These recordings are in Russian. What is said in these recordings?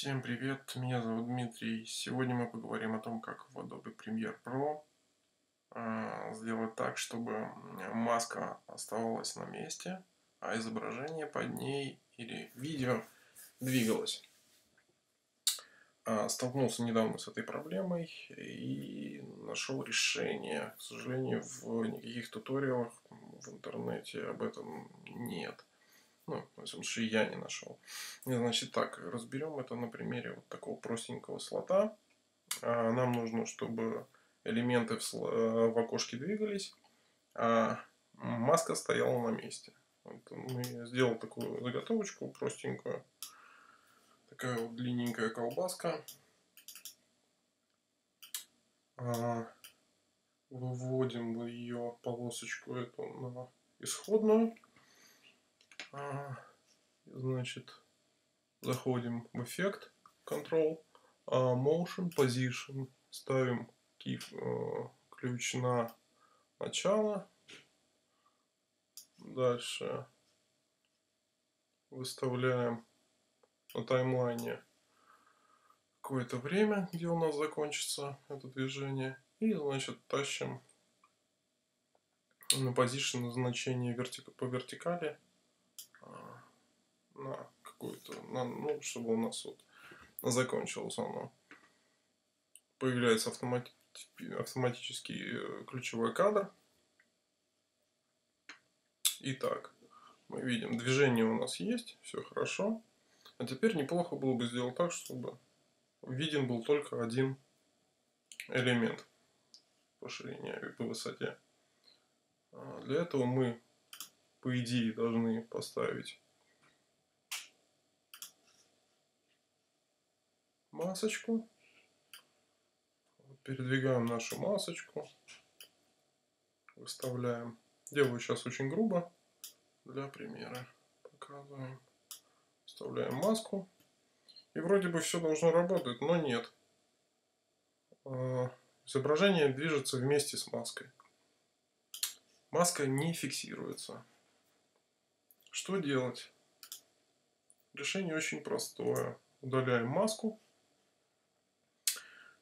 Всем привет, меня зовут Дмитрий. Сегодня мы поговорим о том, как в Adobe Premiere Pro э, сделать так, чтобы маска оставалась на месте, а изображение под ней или видео двигалось. Э, столкнулся недавно с этой проблемой и нашел решение. К сожалению, в никаких туториалах в интернете об этом нет. Ну, в смысле, случае, я не нашел. Значит так, разберем это на примере вот такого простенького слота. А, нам нужно, чтобы элементы в, э, в окошке двигались, а маска стояла на месте. Вот мы сделал такую заготовочку простенькую. Такая вот длинненькая колбаска. А, выводим ее полосочку эту на исходную. Значит, заходим в эффект, Control, Motion, Position, ставим э, ключ на начало. Дальше выставляем на таймлайне какое-то время, где у нас закончится это движение. И, значит, тащим на position значение по вертикали на какую-то, на, ну, чтобы у нас вот закончилось оно. Появляется автомати автоматический э, ключевой кадр. Итак, мы видим, движение у нас есть, все хорошо. А теперь неплохо было бы сделать так, чтобы виден был только один элемент по ширине и по высоте. А для этого мы, по идее, должны поставить масочку. Передвигаем нашу масочку. Выставляем. Делаю сейчас очень грубо. Для примера показываем. Вставляем маску. И вроде бы все должно работать, но нет. А, изображение движется вместе с маской. Маска не фиксируется. Что делать? Решение очень простое. Удаляем маску.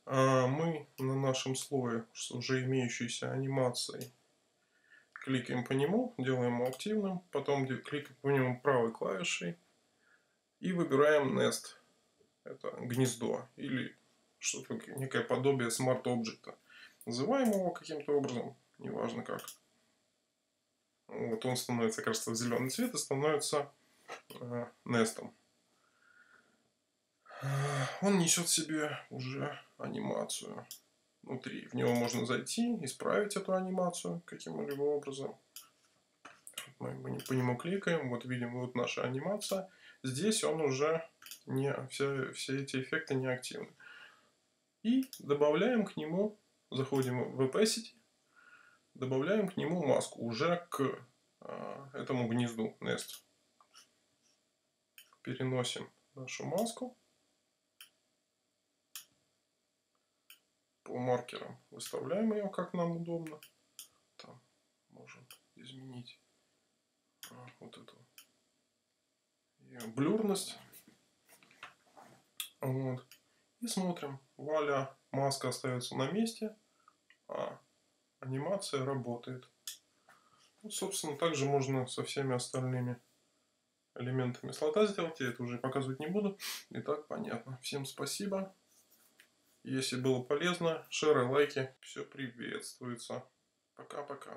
А мы на нашем слое с уже имеющейся анимацией кликаем по нему, делаем его активным, потом кликаем по нему правой клавишей и выбираем Nest. Это гнездо или что-то некое подобие Smart Object. Называем его каким-то образом, неважно как. Вот он становится, кажется, в зеленый цвет и становится э, Nest он несет в себе уже анимацию внутри. В него можно зайти, исправить эту анимацию каким-либо образом. Мы по нему кликаем, вот видим вот наша анимация. Здесь он уже не, все, все эти эффекты не активны. И добавляем к нему, заходим в Opacity, добавляем к нему маску уже к а, этому гнезду Nest. Переносим нашу маску. По маркерам выставляем ее, как нам удобно. Там можем изменить а, вот эту блюрность. Вот. И смотрим, вуаля, маска остается на месте, а анимация работает. Ну, собственно, также можно со всеми остальными элементами слота сделать. Я это уже показывать не буду. Итак, понятно. Всем спасибо. Если было полезно, шеры, лайки, все приветствуется. Пока-пока.